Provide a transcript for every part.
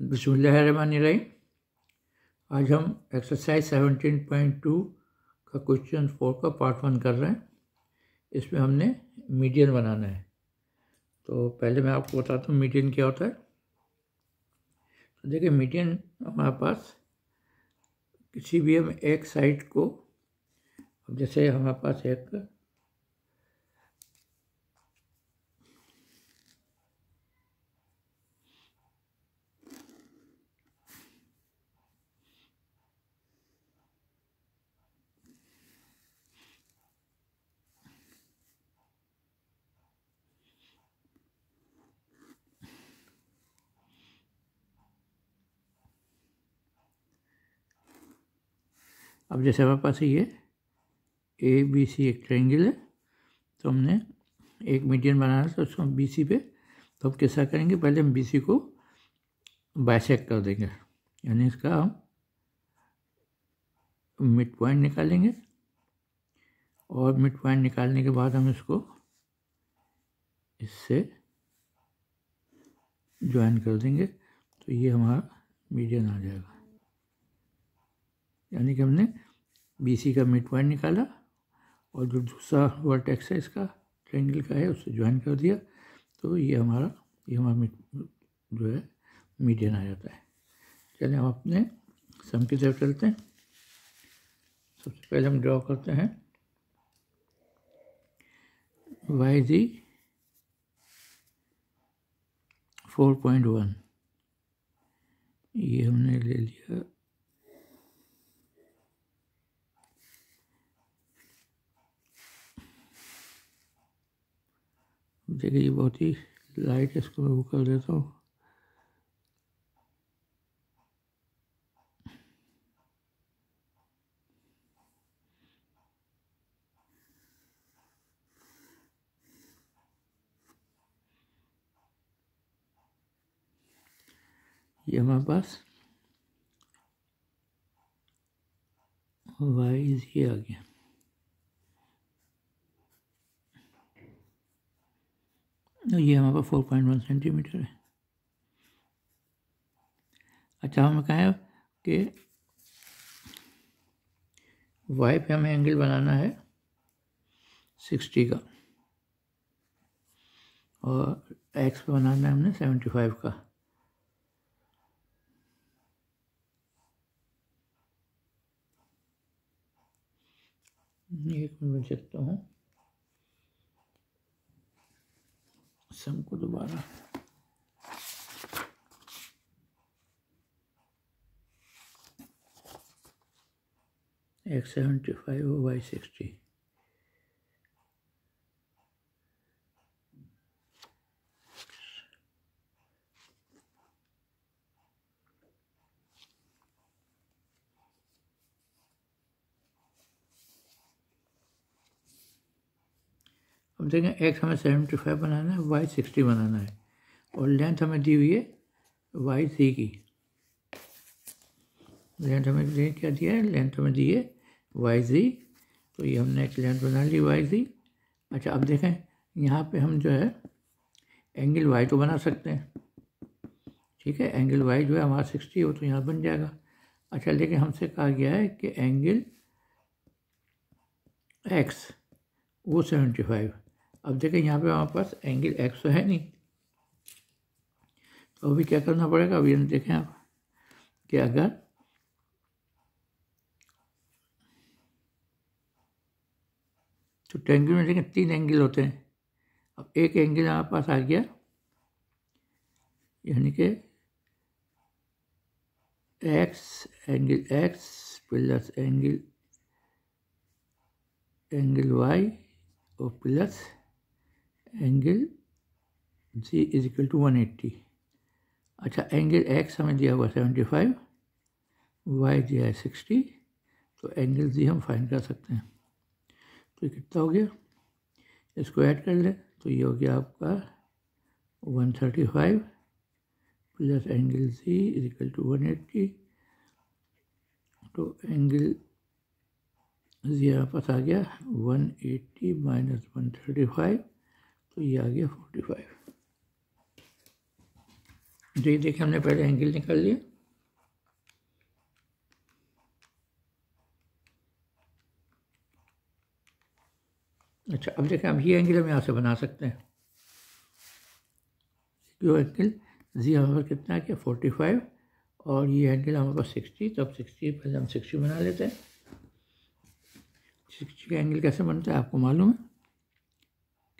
रही आज हम एक्सरसाइज 17.2 का क्वेश्चन फोर का पार्ट वन कर रहे हैं। इसमें हमने मीडियन बनाना है। तो पहले मैं आपको बताता हूँ मीडियन क्या होता है। तो देखिए मीडियन हमारे पास किसी भी हम एक साइड को, जैसे हमारे पास एक अब जैसे हमारे पास ये ए बी सी एक ट्रेंगल है तो हमने एक मीडियन बनाना तो उसको हम बी सी पे तो हम कैसा करेंगे? पहले हम बी सी को बाइसेक कर देंगे, यानी इसका हम मिड पॉइंट निकालेंगे, और मिड पॉइंट निकालने के बाद हम इसको इससे ज्वाइन कर देंगे तो ये हमारा मीडियन आ जाएगा। यानी कि हमने बी सी का मिड पॉइंट निकाला और जो दूसरा वर्टेक्स है इसका ट्रेंगल का है, उससे ज्वाइन कर दिया। तो ये हमारा ये हमारा जो है मीडियन आ जाता है। चलिए हम अपने सम की तरफ़ चलते हैं। सबसे पहले हम ड्रॉ करते हैं। Y G four point one ये हमने ले लिया देखिए ये बहुत ही लाइट है, इसको मैं वो कर देता हूँ। ये हमारे पास वाई ये आ गया। ये हमारे फोर पॉइंट वन सेंटीमीटर है। अच्छा हमें कहा कि वाई पे हमें एंगल बनाना है सिक्सटी का। और एक्स पे बनाना है हमने सेवेंटी फाइव का। एक मिनट चेकता हूँ। सम को दोबारा। X seventy five Y sixty देखें एक्स हमें सेवेंटी फाइव बनाना है वाई सिक्सटी बनाना है। और लेंथ हमें दी हुई है वाई सी की। लेंथ हमें दी, क्या दिया है? लेंथ हमें दी है वाई जी तो ये हमने एक लेंथ बना ली वाई जी अच्छा अब देखें, यहाँ पे हम जो है एंगल वाई तो बना सकते हैं। ठीक है एंगल वाई जो है हमारा सिक्सटी हो तो यहाँ बन जाएगा। अच्छा लेकिन हमसे कहा गया है कि एंगल एक्स वो सेवेंटी फाइव अब देखें यहाँ पे हमारे पास एंगल एक्स तो है नहीं। तो अभी क्या करना पड़ेगा? अभी देखें आप कि अगर तो ट्रेंगल में देखें तीन एंगल होते हैं। अब एक एंगल हमारे पास आ गया, यानी कि X angle X plus angle angle Y और plus angle G is equal to one eighty अच्छा एंगल एक्स हमें दिया हुआ सेवेंटी फाइव वाई दिया है सिक्सटी तो एंगल जी हम फाइंड कर सकते हैं। तो ये कितना हो गया? इसको ऐड कर लें तो ये हो गया आपका one thirty five plus angle G is equal to one eighty तो एंगल जी यहाँ पास आ गया one eighty minus one thirty five तो ये आ गया फोर्टी फाइव तो ये देखिए हमने पहले एंगल निकाल लिया। अच्छा अब देखें, अब ये एंगल हम यहाँ से बना सकते हैं। जो एंगल जी हमारे कितना है क्या फोर्टी फाइव और ये एंगल हमारे पास सिक्सटी तो अब सिक्सटी पहले हम सिक्सटी बना लेते हैं। सिक्सटी का एंगल कैसे बनता है आपको मालूम है?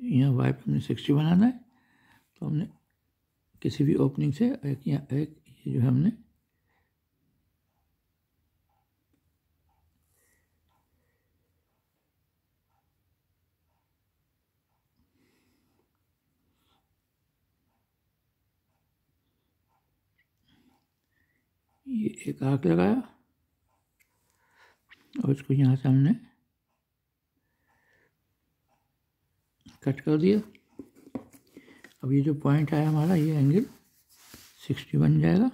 यहाँ वाई पर हमने सिक्सटी बनाना है। तो हमने किसी भी ओपनिंग से एक यहाँ एक ये जो है हमने ये एक आग लगाया और इसको यहाँ से हमने कट कर दिया। अब ये जो पॉइंट आया हमारा, ये एंगल सिक्सटी बन जाएगा।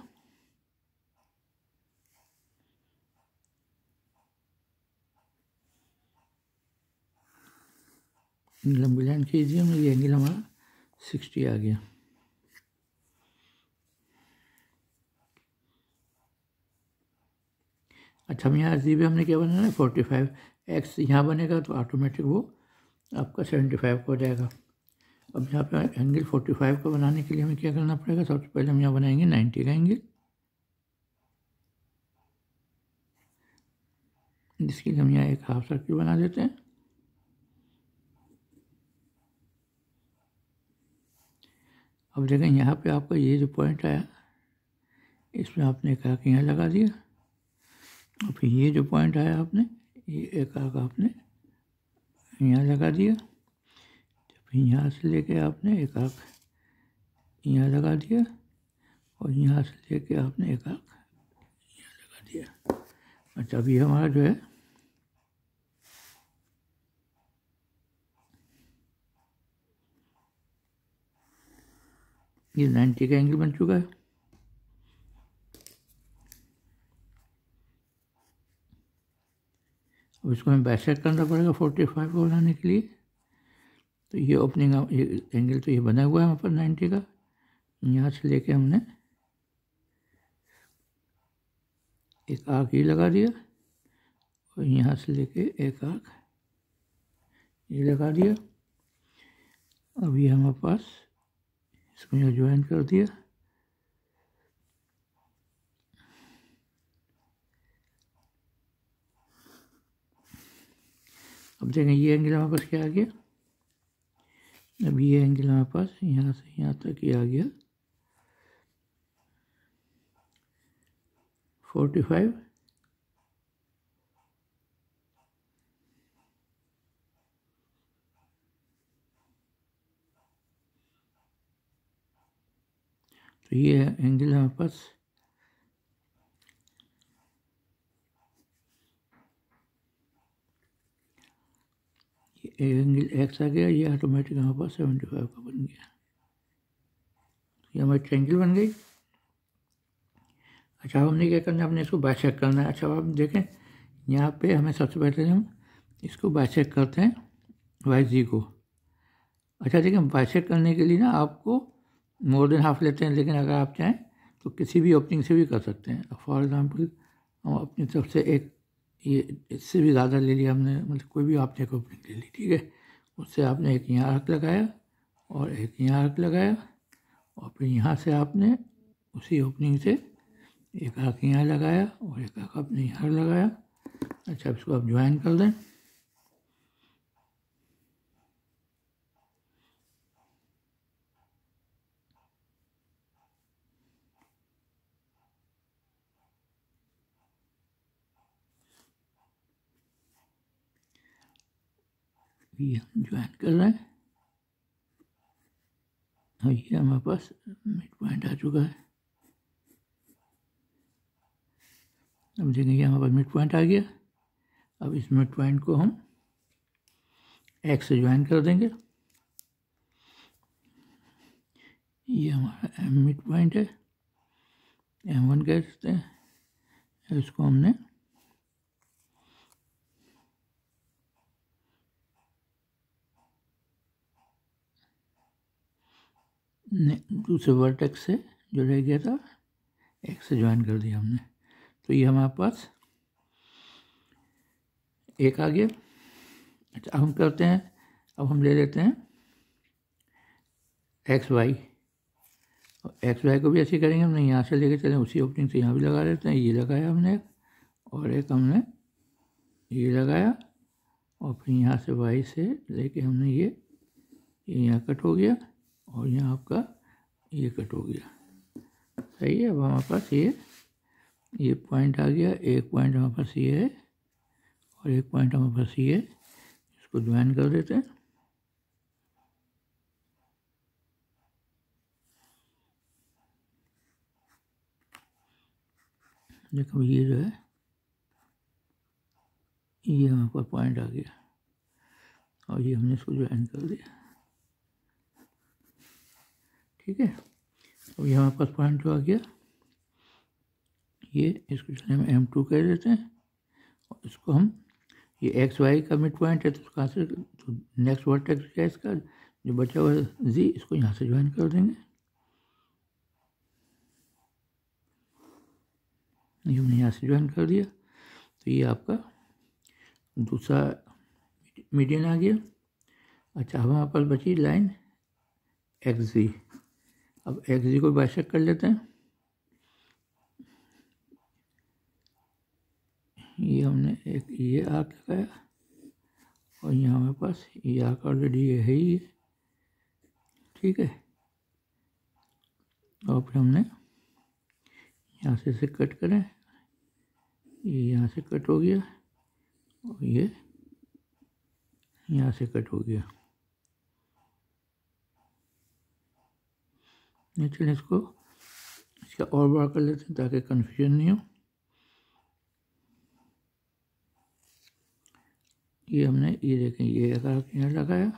लंबी लाइन खींच दी हमने, ये एंगल हमारा सिक्सटी आ गया। अच्छा हम यहाँ जी हमने क्या बनाना है फोर्टी फाइव एक्स यहाँ बनेगा तो ऑटोमेटिक वो आपका सेवेंटी फाइव को हो जाएगा। अब यहाँ पे एंगल फोर्टी फाइव को बनाने के लिए हमें क्या करना पड़ेगा? सबसे पहले हम यहाँ बनाएँगे नाइन्टी का एंगल जिसके लिए हम यहाँ एक हाफ़ सर्किल बना देते हैं। अब देखें, यहाँ पे आपका ये जो पॉइंट आया, इसमें आपने कहा कि यहाँ लगा दिया। और फिर ये जो पॉइंट आया आपने, ये एक आग आपने यहाँ लगा दिया। फिर यहाँ से लेके आपने एक आग यहाँ लगा दिया और यहाँ से लेके आपने एक आग यहाँ लगा दिया। अच्छा अभी हमारा जो है ये नाइन्टी का एंगल बन चुका है। इसको हमें बैसेट करना पड़ेगा फोर्टी फाइव को बनाने के लिए। तो ये ओपनिंग ये एंगल तो ये बना हुआ है वहाँ पर नाइन्टी का। यहाँ से लेके हमने एक आँख ये लगा दिया और यहाँ से लेके एक आँख ये लगा दिया। अब ये हमारे पास इसको यहाँ ज्वाइन कर दिया। अब देखें, ये एंगल हमारे पास क्या आ गया? अब ये एंगल हमारे पास यहाँ से यहाँ तक ये आ गया। Forty five. तो ये एंगल हमारे पास एंगल एक्स आ गया, ये ऑटोमेटिक हमारे पास सेवेंटी फाइव का बन गया। ये हमारी ट्रेंगल बन गई। अच्छा हमने क्या करना है? हमने इसको बाइसेक करना है। अच्छा आप देखें, यहाँ पे हमें सबसे पहले हम इसको बाइसेक करते हैं वाई जी को। अच्छा देखें बाइसेक करने के लिए ना आपको मोर देन हाफ़ लेते हैं, लेकिन अगर आप चाहें तो किसी भी ओपनिंग से भी कर सकते हैं। फॉर एग्ज़ाम्पल हम अपनी तरफ़ से एक ये इससे भी ज़्यादा ले लिया हमने मतलब कोई भी आपने एक ओपनिंग ले ली, ठीक है? उससे आपने एक यहाँ आर्क लगाया और एक यहाँ आर्क लगाया और फिर यहाँ से आपने उसी ओपनिंग से एक आँख यहाँ लगाया और एक आँख अपने यहाँ लगाया। अच्छा इसको आप ज्वाइन कर दें। ये हम ज्वाइन कर रहे हैं। और ये हमारे पास मिड पॉइंट आ चुका है। अब देखेंगे ये हमारे पास मिड पॉइंट आ गया। अब इस मिड पॉइंट को हम एक्स से ज्वाइन कर देंगे। ये हमारा एम मिड पॉइंट है। एम वन कह सकते हैं? इसको हमने दूसरे वर्टेक्स से जो रह गया था एक्स से ज्वाइन कर दिया हमने। तो ये हमारे पास एक आ गया। अच्छा अब हम करते हैं, अब हम ले लेते हैं एक्स वाई और एक्स वाई को भी ऐसे करेंगे हमने यहाँ से लेके चलें, उसी ओपनिंग से यहाँ भी लगा लेते हैं, ये लगाया हमने एक, और एक हमने ये लगाया, और फिर यहाँ से वाई से लेके हमने ये ये यहाँ कट हो गया। और यहाँ आपका ये कट हो गया। सही है, अब हमारे पास ये ये पॉइंट आ गया। एक पॉइंट हमारे पास ये है और एक पॉइंट हमारे पास ये है। इसको ज्वाइन कर देते हैं। देखो ये जो है, ये हमारे पास पॉइंट आ गया और ये हमने इसको ज्वाइन कर दिया। ठीक है? अब ये हमारे पास पॉइंट जो आ गया ये इसको चले हम एम टू कह देते हैं। और इसको हम, ये एक्स वाई का मिड पॉइंट है तो कहाँ से तो नेक्स्ट वर्टेक्स क्या है इसका? जो बचा हुआ जी इसको यहाँ से ज्वाइन कर देंगे। ये हमने यहाँ से ज्वाइन कर दिया। तो ये आपका दूसरा मीडियन आ गया। अच्छा हमारे पास बची लाइन एक्स जी अब एक्स जी को बाइसेक कर लेते हैं। ये हमने एक ये आर्क लगाया और यहाँ हमारे पास ये आर्क ऑलरेडी ये है ही। ठीक है। और फिर हमने यहाँ से इसे कट करें। ये यहाँ से कट हो गया और ये यहाँ से कट हो गया नहीं चलिए इसको, इसका और बड़ा कर लेते हैं ताकि कन्फ्यूज़न नहीं हो। ये हमने, ये देखें, ये एक आग यहाँ लगाया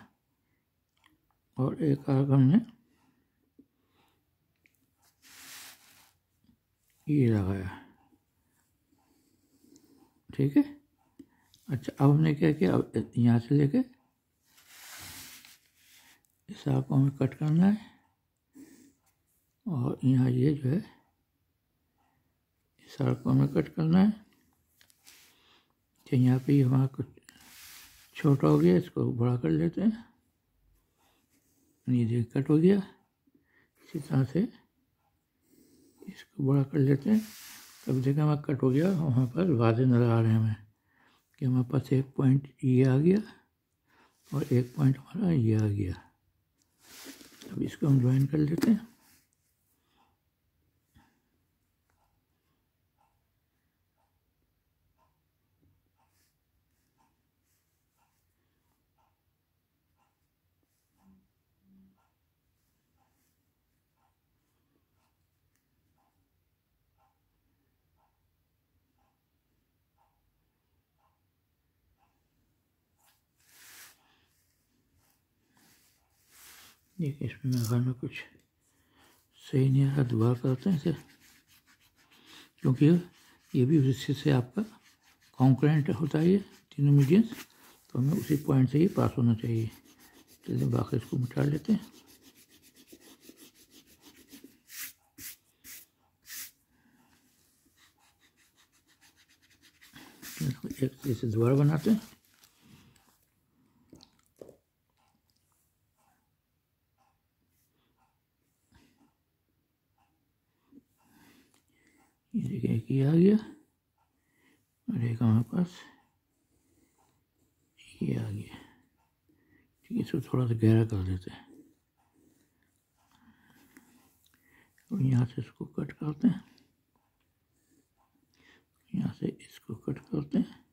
और एक आग हमने ये लगाया। ठीक है? अच्छा अब हमने क्या किया? अब यहाँ से लेके इस आग को हमें कट करना है। और यहाँ ये जो है आग को हमें कट करना है। तो यहाँ पे हमारा कुछ छोटा हो गया, इसको बड़ा कर लेते हैं। ये कट हो गया, इसी तरह से इसको बड़ा कर लेते हैं। तब देखा हमारा कट हो गया, वहाँ पर वादे नज़र आ रहे हैं हमें कि हमारे पास एक पॉइंट ये आ गया और एक पॉइंट हमारा ये आ गया। अब इसको हम ज्वाइन कर लेते हैं। देखिए इसमें घर में कुछ सही नहीं आ रहा दोबारा करते हैं इसे, क्योंकि ये भी उसी से आपका कॉन्करेंट होता है ये तीनों मीडियंस तो हमें उसी पॉइंट से ही पास होना चाहिए। चलिए बाकी इसको मिटा लेते हैं। एक इसे दोबारा बनाते हैं। देखिए एक ये आ गया। और एक हमारे पास ये आ गया। ठीक है, इसको थोड़ा सा गहरा कर देते हैं। और यहाँ से इसको कट करते हैं। यहाँ से इसको कट करते हैं।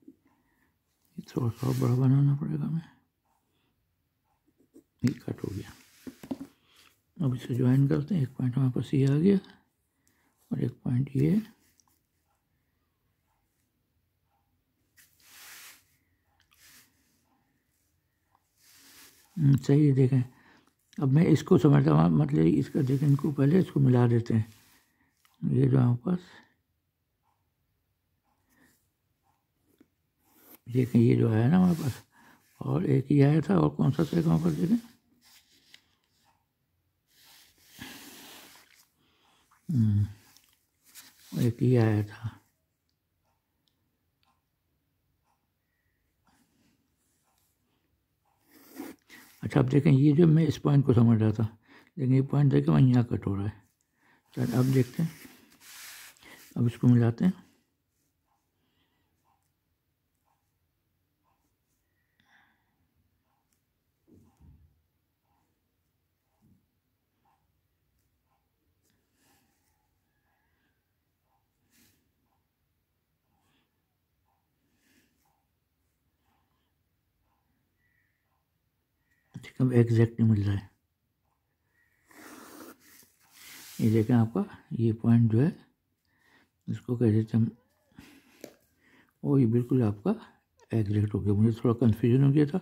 ये थोड़ा सा बड़ा बनाना पड़ेगा हमें। ये कट हो गया। अब इसे ज्वाइन करते हैं। एक पॉइंट हमारे पास ये आ गया। और एक पॉइंट ये। सही है, देखें। अब मैं इसको समझता हूँ मतलब इसका देखें, इनको पहले इसको मिला देते हैं। ये जो हमारे पास देखें, ये जो आया ना हमारे पास और एक ही आया था, और कौन सा था हमारे पास देखें। हम्म। एक ही आया था। अच्छा अब देखें, ये जो मैं इस पॉइंट को समझ रहा था, लेकिन ये पॉइंट देखें, वहीं यहाँ कट हो। रहा है चल अब देखते हैं। अब इसको मिलाते हैं। अब एग्जैक्ट मिल रहा है? ये देखें आपका, ये पॉइंट जो है, इसको कह देते हम वो ये बिल्कुल आपका एग्जैक्ट हो गया। मुझे थोड़ा कन्फ्यूज़न हो गया था,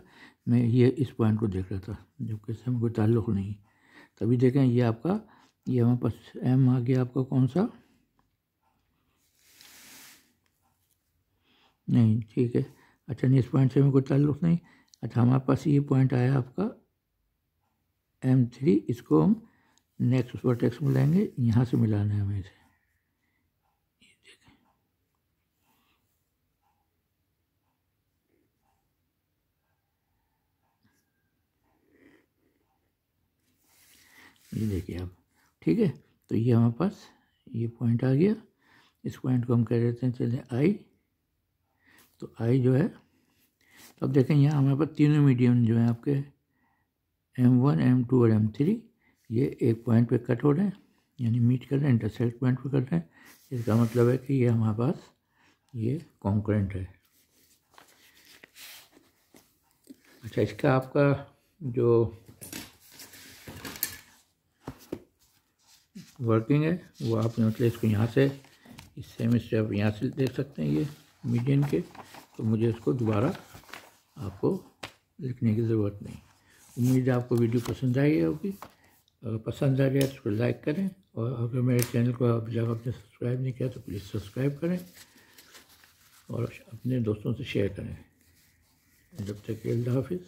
मैं ये इस पॉइंट को देख रहा था जबकि इससे हमें कोई ताल्लुक़ नहीं तभी देखें ये आपका, ये हमारे पास एम आ गया आपका कौन सा? नहीं, ठीक है। अच्छा नहीं, इस पॉइंट से हमें कोई ताल्लुक़ नहीं। अच्छा हमारे पास ये पॉइंट आया आपका एम थ्री इसको हम नेक्स्ट वर्टेक्स में लाएँगे, यहाँ से मिलाना है हमें इसे। ये देखिए आप, ठीक है? तो ये हमारे पास, ये पॉइंट आ गया। इस पॉइंट को हम कह देते हैं चले आई तो आई जो है, अब देखें, यहाँ हमारे पास तीनों मीडियम जो है आपके। एम वन एम टू और एम थ्री ये एक पॉइंट पे कट हो रहे हैं, यानी मीट कर रहे हैं इंटरसेक्ट पॉइंट पे कर रहे हैं। इसका मतलब है कि ये हमारे पास ये कॉन्करेंट है। अच्छा इसका आपका जो वर्किंग है, वो आप मतलब इसको यहाँ से, इस सेम स्टेप यहाँ से देख सकते हैं ये मीडियन के तो मुझे इसको दोबारा आपको लिखने की ज़रूरत नहीं। उम्मीद है आपको वीडियो पसंद आई होगी। अगर पसंद आ गया तो उसको लाइक करें और अगर मेरे चैनल को अब जब आपने सब्सक्राइब नहीं किया तो प्लीज़ सब्सक्राइब करें और अपने दोस्तों से शेयर करें। जब तक अल्लाह हाफिज़।